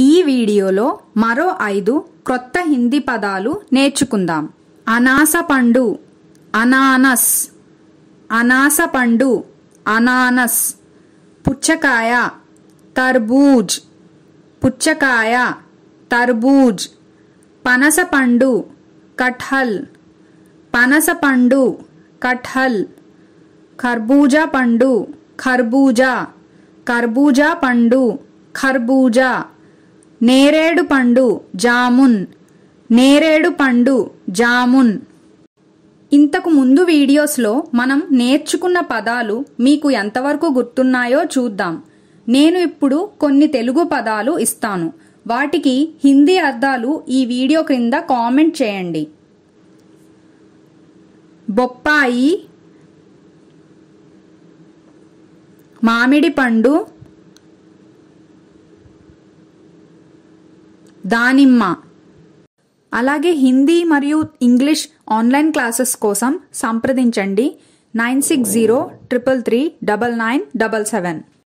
ఈ వీడియోలో మరో ఐదు క్రొత్త హిందీ పదాలు నేర్చుకుందాం. అనాసపండు అనానస్ అనాసపండు అనానస్ పుచ్చకాయ తర్బూజ్ పుచ్చకాయ తర్బూజ్ పనసపండు కఠల్ కట్హల్ కఠల్ కట్హల్ ఖర్బూజా పండు ఖర్బూజా ఖర్బూజా పండు ఖర్బూజా. నేరేడు పండు జామున్. నేరేడు పండు జామున్. ఇంతకు ముందు వీడియోస్లో మనం నేర్చుకున్న పదాలు మీకు ఎంతవరకు గుర్తున్నాయో చూద్దాం. నేను ఇప్పుడు కొన్ని తెలుగు పదాలు ఇస్తాను. వాటికి హిందీ అర్థాలు ఈ వీడియో క్రింద కామెంట్ చేయండి. బొప్పాయి. మామిడి పండు. దానిమ్మ. అలాగే హిందీ మరియు ఇంగ్లీష్ ఆన్లైన్ క్లాసెస్ కోసం సంప్రదించండి. Nine six zero triple three double nine double seven.